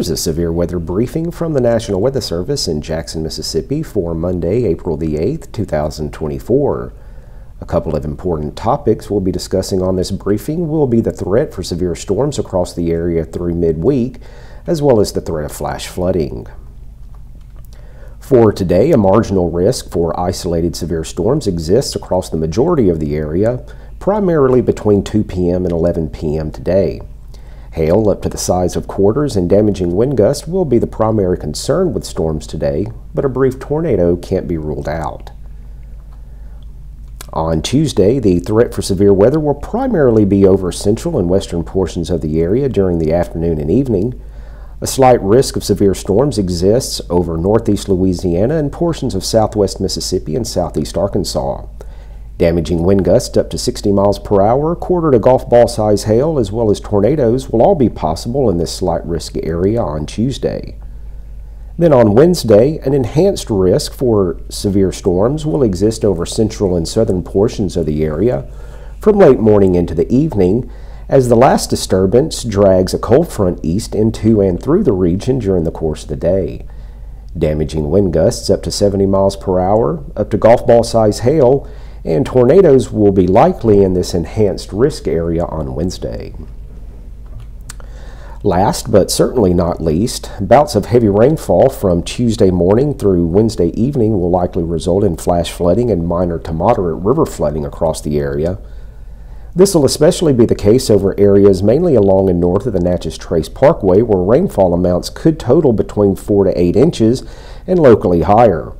Here's a severe weather briefing from the National Weather Service in Jackson, Mississippi for Monday, April the 8th, 2024. A couple of important topics we'll be discussing on this briefing will be the threat for severe storms across the area through midweek, as well as the threat of flash flooding. For today, a marginal risk for isolated severe storms exists across the majority of the area, primarily between 2 p.m. and 11 p.m. today. Hail up to the size of quarters and damaging wind gusts will be the primary concern with storms today, but a brief tornado can't be ruled out. On Tuesday, the threat for severe weather will primarily be over central and western portions of the area during the afternoon and evening. A slight risk of severe storms exists over northeast Louisiana and portions of southwest Mississippi and southeast Arkansas. Damaging wind gusts up to 60 miles per hour, quarter to golf ball size hail, as well as tornadoes will all be possible in this slight risk area on Tuesday. Then on Wednesday, an enhanced risk for severe storms will exist over central and southern portions of the area from late morning into the evening as the last disturbance drags a cold front east into and through the region during the course of the day. Damaging wind gusts up to 70 miles per hour, up to golf ball size hail, and tornadoes will be likely in this enhanced risk area on Wednesday. Last, but certainly not least, bouts of heavy rainfall from Tuesday morning through Wednesday evening will likely result in flash flooding and minor to moderate river flooding across the area. This will especially be the case over areas mainly along and north of the Natchez Trace Parkway where rainfall amounts could total between 4 to 8 inches and locally higher.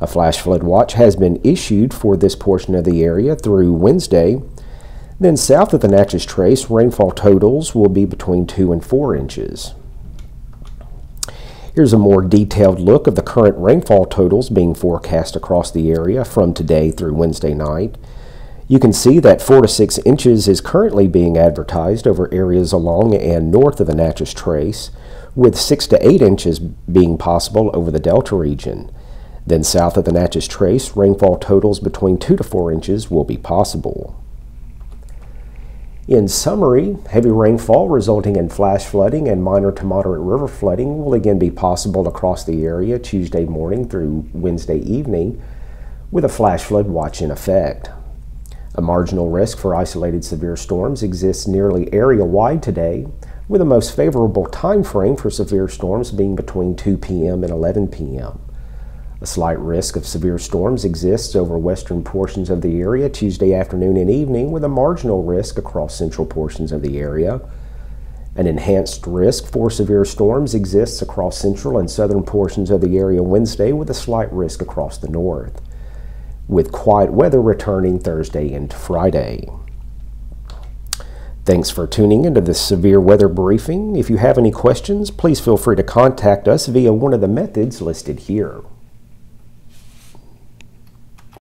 A flash flood watch has been issued for this portion of the area through Wednesday. Then south of the Natchez Trace, rainfall totals will be between 2 and 4 inches. Here's a more detailed look of the current rainfall totals being forecast across the area from today through Wednesday night. You can see that 4 to 6 inches is currently being advertised over areas along and north of the Natchez Trace, with 6 to 8 inches being possible over the Delta region. Then south of the Natchez Trace, rainfall totals between 2 to 4 inches will be possible. In summary, heavy rainfall resulting in flash flooding and minor to moderate river flooding will again be possible across the area Tuesday morning through Wednesday evening with a flash flood watch in effect. A marginal risk for isolated severe storms exists nearly area-wide today, with the most favorable time frame for severe storms being between 2 p.m. and 11 p.m. A slight risk of severe storms exists over western portions of the area Tuesday afternoon and evening, with a marginal risk across central portions of the area. An enhanced risk for severe storms exists across central and southern portions of the area Wednesday, with a slight risk across the north, with quiet weather returning Thursday into Friday. Thanks for tuning into this severe weather briefing. If you have any questions, please feel free to contact us via one of the methods listed here.